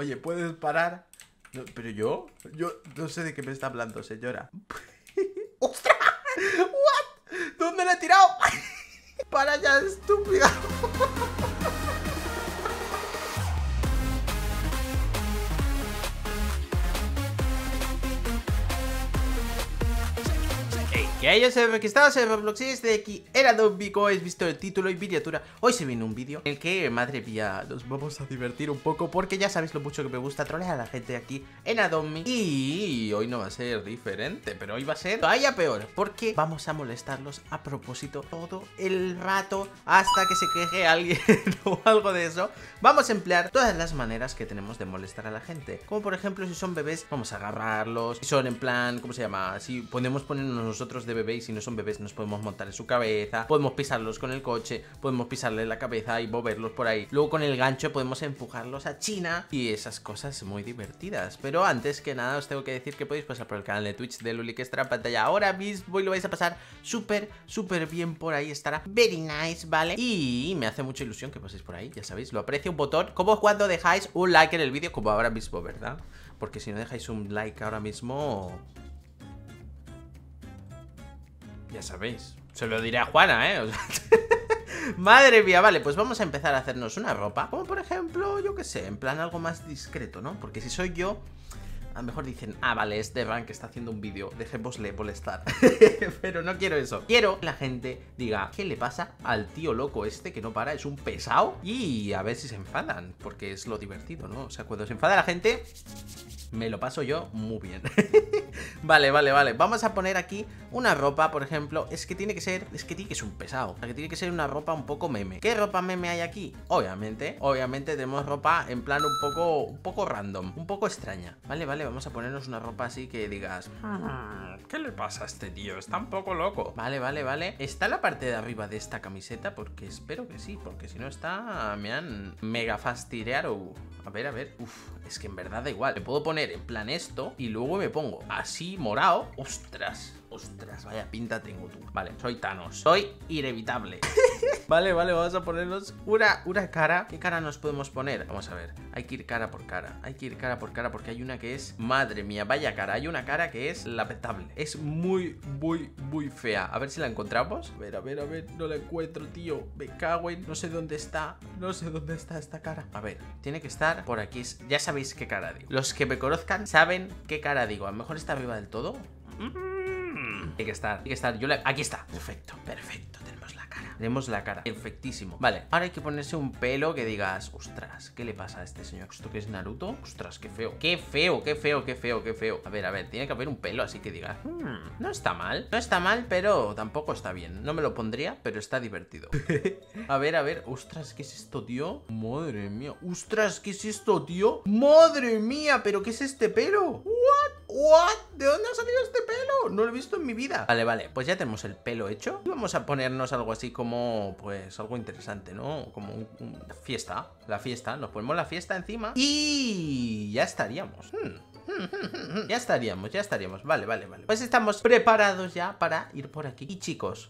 Oye, ¿puedes parar? pero yo, yo no sé de qué me está hablando, señora. ¡Ostras! ¿What? ¿Dónde le he tirado? ¡Para ya, estúpida! Que yo soy que estaba en Roblox aquí era Don Vico, habéis visto el título y miniatura. Hoy se viene un vídeo en el que, madre mía, nos vamos a divertir un poco Porque ya sabéis lo mucho que me gusta trolear a la gente aquí en Adobe. Y hoy no va a ser diferente, pero hoy va a ser todavía peor Porque vamos a molestarlos a propósito todo el rato Hasta que se queje alguien o algo de eso. Vamos a emplear todas las maneras que tenemos de molestar a la gente. Como por ejemplo si son bebés, vamos a agarrarlos. Si son en plan, ¿cómo se llama? Si podemos ponernos nosotros de bebé y si no son bebés nos podemos montar en su cabeza, podemos pisarlos con el coche, podemos pisarle la cabeza y moverlos por ahí. Luego con el gancho podemos empujarlos a China y esas cosas muy divertidas. Pero antes que nada os tengo que decir que podéis pasar por el canal de Twitch de Luli que está en pantalla ahora mismo y lo vais a pasar súper, súper bien por ahí. Estará very nice, ¿vale? Y me hace mucha ilusión que paséis por ahí, ya sabéis, lo aprecio un botón. Como cuando dejáis un like en el vídeo, como ahora mismo, ¿verdad? Porque si no dejáis un like ahora mismo, ya sabéis. Se lo diré a Juana, ¿eh? Madre mía, vale, pues vamos a empezar a hacernos una ropa. Como por ejemplo, yo qué sé, en plan algo más discreto, ¿no? Porque si soy yo, a lo mejor dicen, ah, vale, es Devan que está haciendo un vídeo, dejémosle molestar. Pero no quiero eso. Quiero que la gente diga, ¿qué le pasa al tío loco este que no para? Es un pesado. Y a ver si se enfadan, porque es lo divertido, ¿no? O sea, cuando se enfada la gente, me lo paso yo muy bien. vale, vale, vale. Vamos a poner aquí una ropa, por ejemplo. Es que tiene que ser, es que tiene que ser un pesado. O sea, que tiene que ser una ropa un poco meme. ¿Qué ropa meme hay aquí? Obviamente, obviamente tenemos ropa en plan un poco, un poco random, un poco extraña. Vale, vale, vamos a ponernos una ropa así que digas, hmm, ¿qué le pasa a este tío? Está un poco loco. Vale, vale, vale. ¿Está la parte de arriba de esta camiseta? Porque espero que sí, porque si no está, me han mega fastidiado. A ver, a ver. Uf, es que en verdad da igual. Me puedo poner en plan esto y luego me pongo así morado. Ostras. Ostras, vaya pinta tengo tú. Vale, soy Thanos. Soy inevitable. vale, vale, vamos a ponernos una, una cara. ¿Qué cara nos podemos poner? Vamos a ver. Hay que ir cara por cara. Hay que ir cara por cara porque hay una que es... Madre mía, vaya cara. Hay una cara que es lamentable. Es muy, muy, muy fea. A ver si la encontramos. A ver, a ver, a ver. No la encuentro, tío. Me cago en... No sé dónde está. No sé dónde está esta cara. A ver, tiene que estar por aquí. Ya sabéis qué cara digo. Los que me conozcan saben qué cara digo. A lo mejor está arriba del todo. Hay que estar, hay que estar. Aquí está. Perfecto, perfecto. Tenemos Tenemos la cara. Perfectísimo. Vale, ahora hay que ponerse un pelo que digas, ostras, ¿qué le pasa a este señor? ¿Esto que es Naruto? Ostras, qué feo. Qué feo, qué feo, qué feo, qué feo. A ver, a ver, tiene que haber un pelo así que digas, hmm, no está mal. No está mal, pero tampoco está bien. No me lo pondría, pero está divertido. a ver, a ver. Ostras, ¿qué es esto, tío? Madre mía. Ostras, ¿qué es esto, tío? Madre mía, pero ¿qué es este pelo? What? ¿What? ¿De dónde ha salido este pelo? No lo he visto en mi vida Vale, vale, pues ya tenemos el pelo hecho Y vamos a ponernos algo así como, pues, algo interesante, ¿no? Como una fiesta, la fiesta Nos ponemos la fiesta encima Y ya estaríamos hmm. Ya estaríamos, ya estaríamos Vale, vale, vale Pues estamos preparados ya para ir por aquí Y chicos,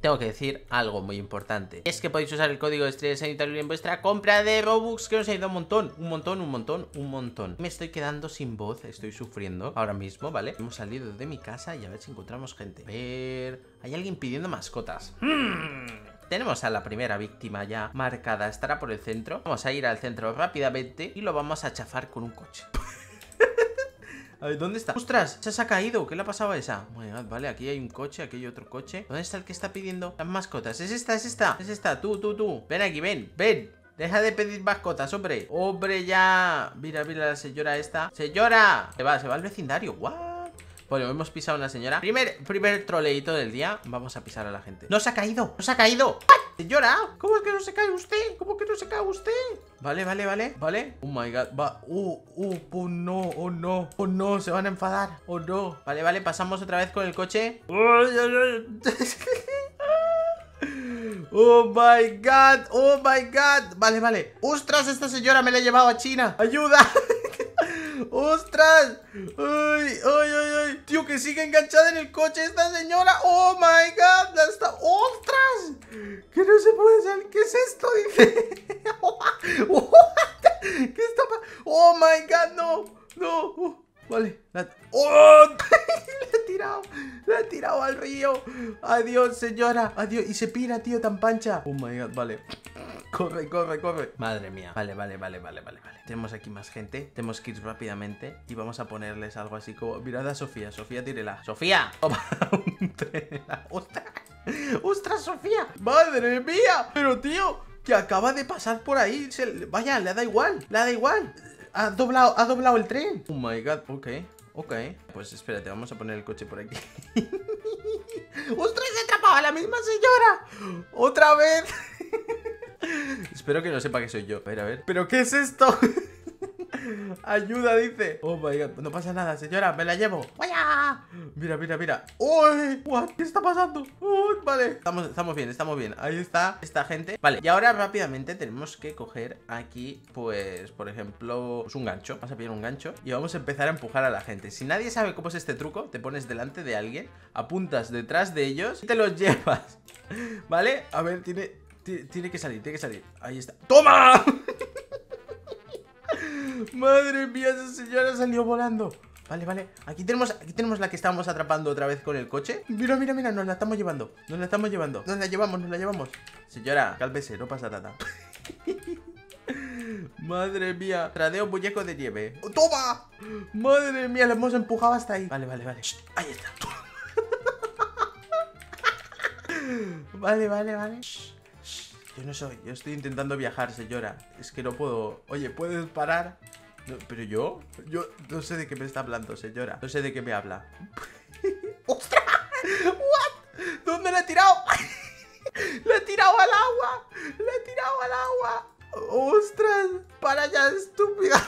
tengo que decir algo muy importante. Es que podéis usar el código estrella sanitario en vuestra compra de Robux, que os ha ido un montón, un montón, un montón, un montón. Me estoy quedando sin voz, estoy sufriendo ahora mismo, ¿vale? Hemos salido de mi casa y a ver si encontramos gente. A ver... Hay alguien pidiendo mascotas. Hmm. Tenemos a la primera víctima ya marcada, estará por el centro. Vamos a ir al centro rápidamente y lo vamos a chafar con un coche. A ver, ¿dónde está? ¡Ostras! Se ha caído. ¿Qué le ha pasado a esa? vale, aquí hay un coche, aquí hay otro coche. ¿Dónde está el que está pidiendo las mascotas? Es esta, es esta, es esta. Tú, tú, tú. Ven aquí, ven, ven. Deja de pedir mascotas, hombre. Hombre, ya. Mira, mira la señora esta. ¡Señora! Se va, se va al vecindario. ¡What! Bueno, hemos pisado a una señora Primer, primer troleito del día Vamos a pisar a la gente ¡No se ha caído! ¡No se ha caído! Señora, ¿cómo es que no se cae usted? ¿Cómo que no se cae usted? Vale, vale, vale, vale Oh my god, va, uh, uh, oh no, oh no Oh no, se van a enfadar, oh no Vale, vale, pasamos otra vez con el coche Oh my god, oh my god Vale, vale ¡Ostras, esta señora me la he llevado a China! ¡Ayuda! ¡Ostras! ¡Ay, ay, ay, ay! Tío, que sigue enganchada en el coche esta señora. ¡Oh, my God! Está... ¡Ostras! Que no se puede salir. ¿Qué es esto? ¿Qué está? ¡Oh, my God! ¡No! ¡No! Uh, vale. La... ¡Oh! le he tirado. Le he tirado al río. Adiós, señora. Adiós. Y se pira, tío, tan pancha. Oh, my God. Vale. Corre, corre, corre. Madre mía. Vale, vale, vale, vale, vale, vale. Tenemos aquí más gente. Tenemos que ir rápidamente. Y vamos a ponerles algo así como. Mirad a Sofía. Sofía, tírela. ¡Sofía! Toma. ¡Ostras! ¡Ostras, Sofía! ¡Madre mía! Pero, tío, que acaba de pasar por ahí. Vaya, le da igual. Le da igual. Ha doblado, ha doblado el tren. Oh my god. Ok. Ok. Pues espérate, vamos a poner el coche por aquí. ¡Ostras! Se atrapado a la misma señora! ¡Otra vez! Espero que no sepa que soy yo. A ver, a ver. ¿Pero qué es esto? Ayuda, dice. Oh my god. No pasa nada, señora. Me la llevo. ¡Vaya! Mira, mira, mira. ¡Uy! ¿Qué está pasando? vale. Estamos, bien, estamos bien. Ahí está esta gente. Vale, y ahora rápidamente tenemos que coger aquí, pues, por ejemplo, pues un gancho. Vamos a pillar un gancho y vamos a empezar a empujar a la gente. Si nadie sabe cómo es este truco, te pones delante de alguien, apuntas detrás de ellos y te los llevas. ¿Vale? A ver, tiene, tiene que salir, tiene que salir. Ahí está. ¡Toma! Madre mía, esa señora salió volando. Vale, vale. Aquí tenemos, aquí tenemos la que estábamos atrapando otra vez con el coche. Mira, mira, mira, nos la estamos llevando. Nos la estamos llevando. Nos la llevamos, nos la llevamos. Señora, cálvese, no pasa nada. Madre mía, tradeo muñeco de nieve. ¡Toma! Madre mía, la hemos empujado hasta ahí. Vale, vale, vale. ahí está. vale, vale, vale. Yo no soy, yo estoy intentando viajar, señora. Es que no puedo. Oye, ¿puedes parar? Pero yo, yo no sé de qué me está hablando, señora. No sé de qué me habla. ¡Ostras! ¿Dónde le he tirado? ¡Le he tirado al agua! ¡Le he tirado al agua! ¡Ostras! ¡Para ya, estúpida!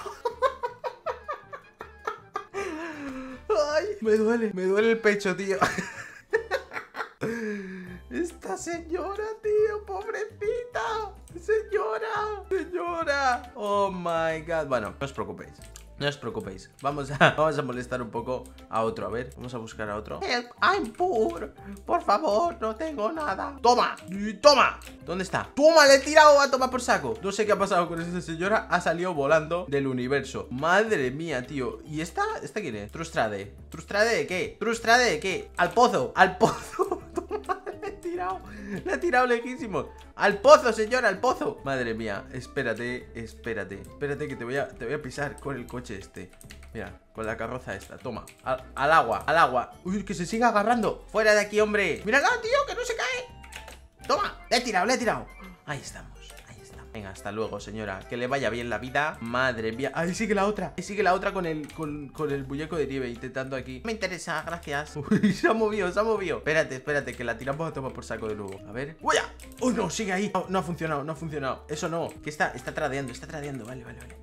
¡Ay! Me duele, me duele el pecho, tío. Esta señora, tío, pobrecita. Señora, señora. Oh my god. Bueno, no os preocupéis. No os preocupéis, vamos a, vamos a molestar un poco a otro A ver, vamos a buscar a otro Help, I'm poor Por favor, no tengo nada ¡Toma! ¡Toma! ¿Dónde está? ¡Toma! Le he tirado a tomar por saco No sé qué ha pasado con esa señora Ha salido volando del universo Madre mía, tío ¿Y esta? ¿Esta quién es? Trustrade ¿Trustrade de qué? ¿Trustrade de qué? Al pozo Al pozo Le ha tirado lejísimo. Al pozo, señora, al pozo. Madre mía, espérate, espérate. Espérate que te voy a, te voy a pisar con el coche este. Mira, con la carroza esta. Toma, al, agua, al agua. Uy, que se siga agarrando. Fuera de aquí, hombre. Mira, tío, que no se cae. Toma, le he tirado, le he tirado. Ahí estamos. Venga, hasta luego, señora. Que le vaya bien la vida. Madre mía. Ahí sigue la otra. Ahí sigue la otra con el, con, el muñeco de nieve intentando aquí. Me interesa, gracias. Uy, se ha movido, se ha movido. Espérate, espérate, que la tiramos a tomar por saco de nuevo. A ver. ¡Uy! ¡Oh, no! Sigue ahí. No, ha funcionado, no ha funcionado. Eso no. Que está, está tradeando, está tradeando. Vale, vale, vale.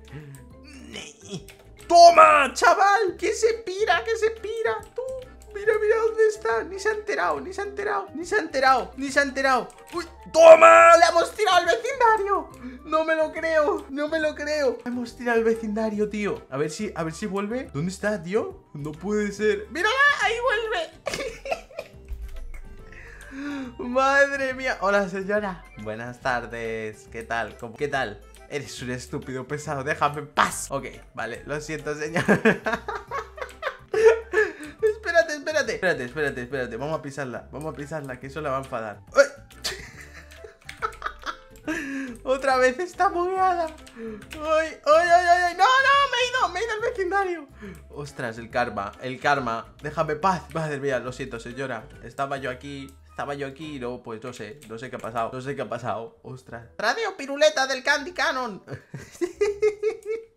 ¡Toma, chaval! ¡Que se pira, que se pira! Mira, mira dónde está. Ni se ha enterado, ni se ha enterado, ni se ha enterado, ni se ha enterado. ¡Uy! ¡Toma! ¡Le hemos tirado al vecindario! No me lo creo, no me lo creo. Hemos tirado al vecindario, tío. A ver si, a ver si vuelve. ¿Dónde está, tío? No puede ser. ¡Mírala! ¡Ahí vuelve! Madre mía. Hola, señora. Buenas tardes. ¿Qué tal? ¿Cómo? ¿Qué tal? Eres un estúpido pesado. Déjame en paz. Ok, vale. Lo siento, señora. Espérate, espérate, espérate. Vamos a pisarla. Vamos a pisarla, que eso la va a enfadar. Otra vez está bugueada. ¡Ay, ay, ay, ay! ¡No, no! ¡Me he ido! ¡Me he ido al vecindario! Ostras, el karma, el karma. Déjame paz. Madre mía, lo siento, señora. Estaba yo aquí. Estaba yo aquí y no, pues no sé. No sé qué ha pasado. No sé qué ha pasado. Ostras. Radio piruleta del Candy Cannon.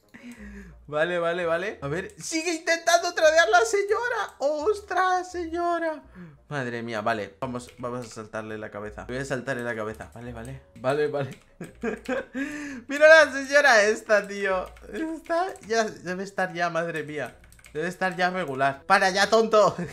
Vale, vale, vale. A ver, sigue intentando tradear la señora. ¡Ostras, señora! Madre mía, vale. Vamos, vamos a saltarle la cabeza. Voy a saltarle la cabeza. Vale, vale. Vale, vale. Mira la señora esta, tío. Esta ya debe estar ya, madre mía. Debe estar ya regular. ¡Para ya, tonto!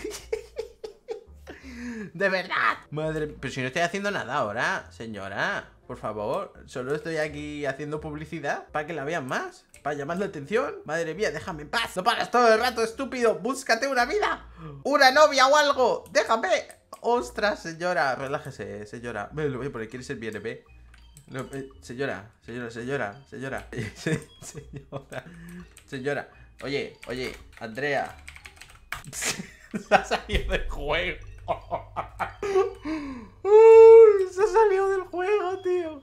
¡De verdad! Madre... Pero si no estoy haciendo nada ahora, señora. Por favor. Solo estoy aquí haciendo publicidad para que la vean más. Para llamar la atención Madre mía, déjame en paz No paras todo el rato, estúpido Búscate una vida Una novia o algo Déjame Ostras, señora Relájese, señora Me lo voy a poner ¿Quieres ser BNB? No, eh, señora, señora, señora, señora, señora, señora. Oye, oye, Andrea. Se ha salido del juego. Se ha salido del juego, tío.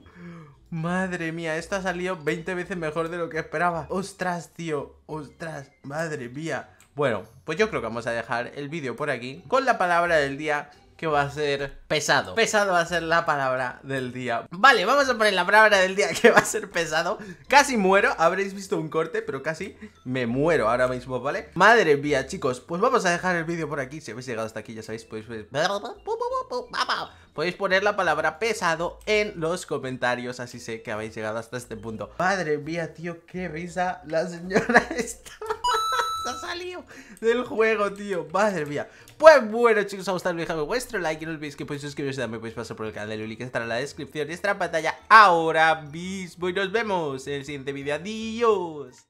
Madre mía, esto ha salido 20 veces mejor de lo que esperaba. Ostras, tío, ostras, madre mía. Bueno, pues yo creo que vamos a dejar el vídeo por aquí con la palabra del día que va a ser pesado. Pesado va a ser la palabra del día. Vale, vamos a poner la palabra del día que va a ser pesado. Casi muero, habréis visto un corte, pero casi me muero ahora mismo, ¿vale? Madre mía, chicos, pues vamos a dejar el vídeo por aquí. Si habéis llegado hasta aquí, ya sabéis, pues... Podéis poner la palabra pesado en los comentarios, así sé que habéis llegado hasta este punto. Madre mía, tío, qué risa la señora esta del juego, tío. Madre mía. Pues bueno, chicos, os ha gustado, dejadme vuestro like y no olvidéis que podéis suscribiros y también podéis pasar por el canal de Luli que estará en la descripción estará en pantalla ahora mismo. Y nos vemos en el siguiente vídeo. Adiós.